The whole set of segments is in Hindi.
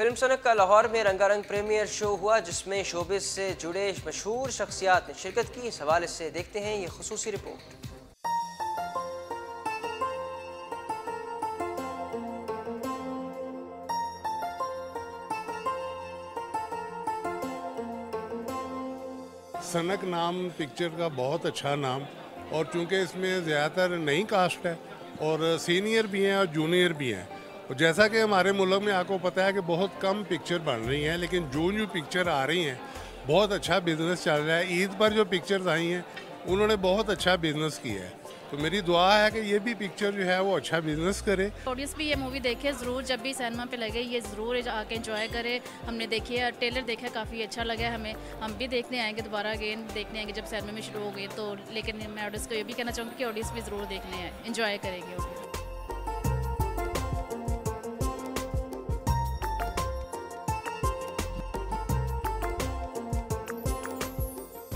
फ़िल्म सनक का लाहौर में रंगारंग प्रीमियर शो हुआ, जिसमें शोबिस से जुड़े मशहूर शख्सियात ने शिरकत की। इस हवाले से देखते हैं ये खसूसी रिपोर्ट। सनक नाम, पिक्चर का बहुत अच्छा नाम, और चूँकि इसमें ज़्यादातर नई कास्ट है, और सीनियर भी हैं और जूनियर भी हैं और जैसा कि हमारे मुल्क में आपको पता है कि बहुत कम पिक्चर बन रही हैं, लेकिन जो जो पिक्चर आ रही हैं, बहुत अच्छा बिज़नेस चल रहा है। ईद पर जो पिक्चर्स आई हैं, उन्होंने बहुत अच्छा बिज़नेस किया है। तो मेरी दुआ है कि ये भी पिक्चर जो है, वो अच्छा बिज़नेस करे। ऑडियंस भी ये मूवी देखे, ज़रूर जब भी सिनेमा पे लगे, ये ज़रूर आके इंजॉय करे। हमने देखी है ट्रेलर देखा, काफ़ी अच्छा लगा है हमें। हम भी देखने आएँगे दोबारा अगेन देखने आएँगे जब सिनेमा में शुरू हो गई तो। लेकिन मैं ऑडियंस को ये भी कहना चाहूँगी कि ऑडियंस भी ज़रूर देखने आए इंजॉय करेंगे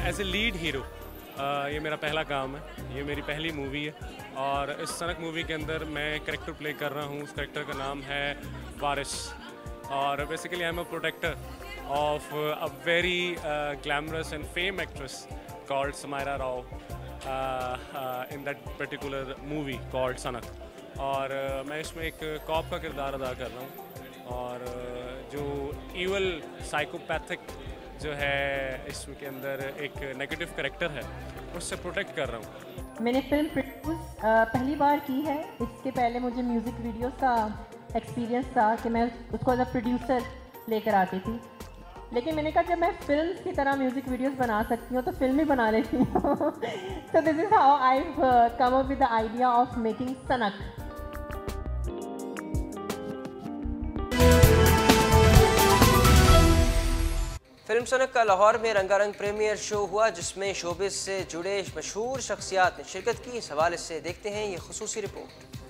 एज ए लीड हीरो ये मेरा पहला काम है ये मेरी पहली मूवी है। और इस सनक मूवी के अंदर मैं करेक्टर प्ले कर रहा हूँ उस करेक्टर का नाम है वारिस। और basically I am a protector of a very glamorous and fame actress called Samaira Rao in that particular movie called Sanak और uh, मैं इसमें एक कॉप का किरदार अदा कर रहा हूँ। और uh, जो ईवल साइकोपैथिक जो है इसके अंदर एक नेगेटिव करेक्टर है, उससे प्रोटेक्ट कर रहा हूँ। मैंने फ़िल्म प्रोड्यूस पहली बार की है। इसके पहले मुझे म्यूज़िक वीडियोस का एक्सपीरियंस था कि मैं उसको एज अ प्रोड्यूसर लेकर आती थी। लेकिन मैंने कहा, जब मैं फ़िल्म की तरह म्यूज़िक वीडियोस बना सकती हूँ तो फ़िल्म ही बना लेती हूँ। तो this is how I come up with the idea of making Sanak film Sanak का लाहौर में रंगारंग प्रीमियर शो हुआ, जिसमें शोबे से जुड़े मशहूर शख्सियात ने शिरकत की। इस हवाले से देखते हैं ये खसूसी रिपोर्ट।